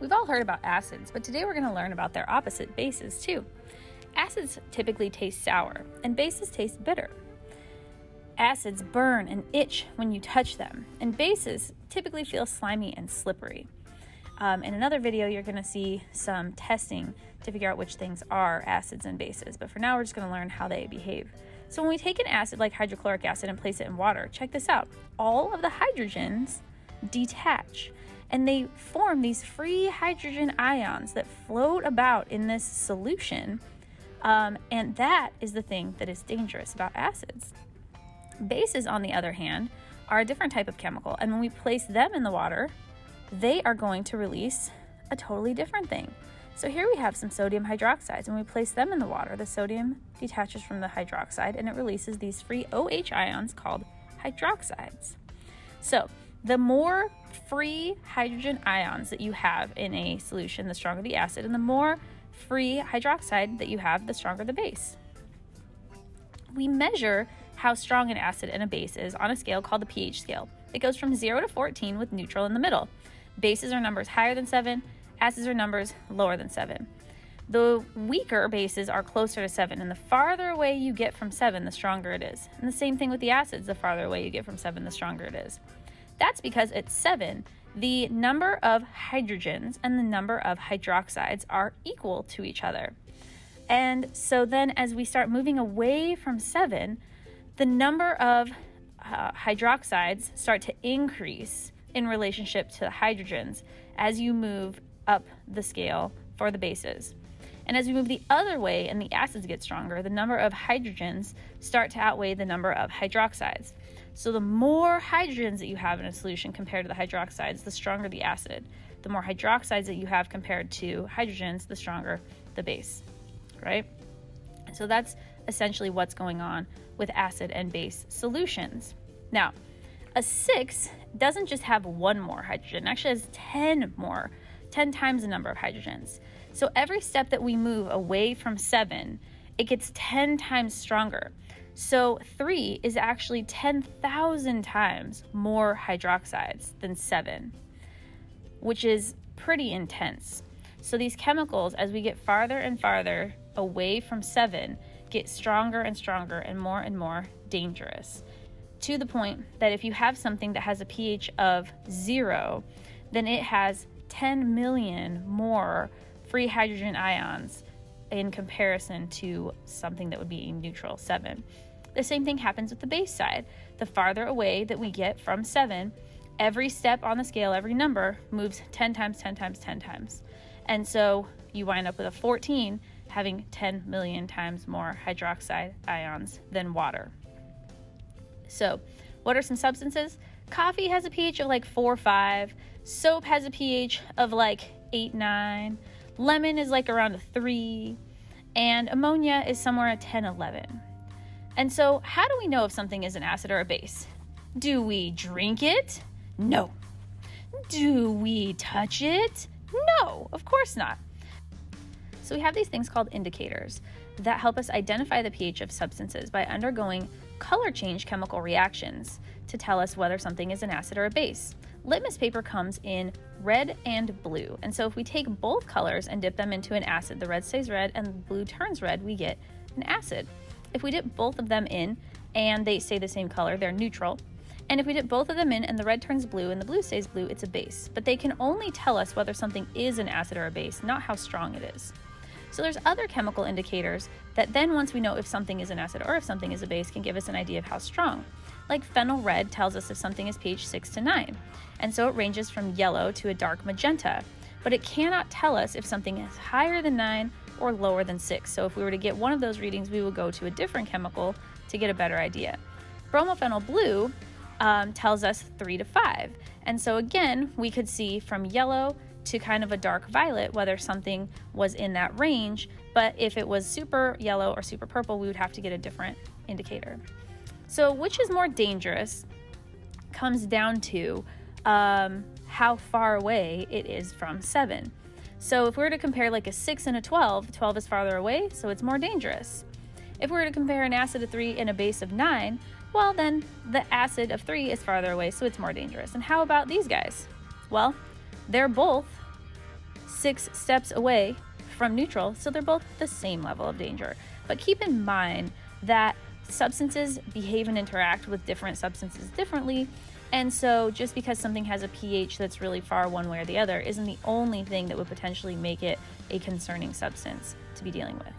We've all heard about acids, but today we're going to learn about their opposite, bases, too. Acids typically taste sour, and bases taste bitter. Acids burn and itch when you touch them, and bases typically feel slimy and slippery. Um, in another video, you're going to see some testing to figure out which things are acids and bases, but for now, we're just going to learn how they behave. So, when we take an acid like hydrochloric acid and place it in water, check this out all of the hydrogens detach and they form these free hydrogen ions that float about in this solution. Um, and that is the thing that is dangerous about acids. Bases, on the other hand, are a different type of chemical, and when we place them in the water, they are going to release a totally different thing. So here we have some sodium hydroxides, and we place them in the water. The sodium detaches from the hydroxide and it releases these free OH ions called hydroxides. So the more free hydrogen ions that you have in a solution, the stronger the acid, and the more free hydroxide that you have, the stronger the base. We measure how strong an acid and a base is on a scale called the pH scale. It goes from 0 to 14 with neutral in the middle. Bases are numbers higher than 7, acids are numbers lower than 7. The weaker bases are closer to 7, and the farther away you get from 7, the stronger it is. And the same thing with the acids, the farther away you get from 7, the stronger it is. That's because at 7, the number of hydrogens and the number of hydroxides are equal to each other. And so then, as we start moving away from 7, the number of uh, hydroxides start to increase in relationship to the hydrogens as you move up the scale for the bases. And as we move the other way and the acids get stronger, the number of hydrogens start to outweigh the number of hydroxides. So the more hydrogens that you have in a solution compared to the hydroxides, the stronger the acid. The more hydroxides that you have compared to hydrogens, the stronger the base, right? So that's essentially what's going on with acid and base solutions. Now, a 6 doesn't just have one more hydrogen, it actually has 10 more, 10 times the number of hydrogens. So every step that we move away from 7, it gets 10 times stronger. So 3 is actually 10,000 times more hydroxides than 7, which is pretty intense. So these chemicals, as we get farther and farther away from 7, get stronger and stronger and more and more dangerous. To the point that if you have something that has a pH of 0, then it has 10 million more free hydrogen ions in comparison to something that would be neutral 7. The same thing happens with the base side. The farther away that we get from 7, every step on the scale, every number moves 10 times, 10 times, 10 times. And so you wind up with a 14 having 10 million times more hydroxide ions than water. So, what are some substances? Coffee has a pH of like 4 5, soap has a pH of like 8 9, lemon is like around a 3, and ammonia is somewhere at 10 11. And so, how do we know if something is an acid or a base? Do we drink it? No. Do we touch it? No, of course not. So, we have these things called indicators that help us identify the pH of substances by undergoing color change chemical reactions to tell us whether something is an acid or a base. Litmus paper comes in red and blue, and so if we take both colors and dip them into an acid, the red stays red and the blue turns red, we get an acid. If we dip both of them in and they stay the same color, they're neutral. And if we dip both of them in and the red turns blue and the blue stays blue, it's a base. But they can only tell us whether something is an acid or a base, not how strong it is. So there's other chemical indicators that then once we know if something is an acid or if something is a base can give us an idea of how strong. Like phenol red tells us if something is pH 6 to 9. And so it ranges from yellow to a dark magenta. But it cannot tell us if something is higher than 9 or lower than 6. So if we were to get one of those readings, we would go to a different chemical to get a better idea. Bromophenol blue um, tells us 3 to 5. And so again, we could see from yellow to kind of a dark violet whether something was in that range. But if it was super yellow or super purple, we would have to get a different indicator. So, which is more dangerous comes down to um, how far away it is from 7. So if we were to compare like a 6 and a 12, 12 is farther away, so it's more dangerous. If we were to compare an acid of 3 and a base of 9, well, then the acid of 3 is farther away, so it's more dangerous. And how about these guys? Well, they're both six steps away from neutral, so they're both the same level of danger. But keep in mind that substances behave and interact with different substances differently. And so, just because something has a pH that's really far one way or the other isn't the only thing that would potentially make it a concerning substance to be dealing with.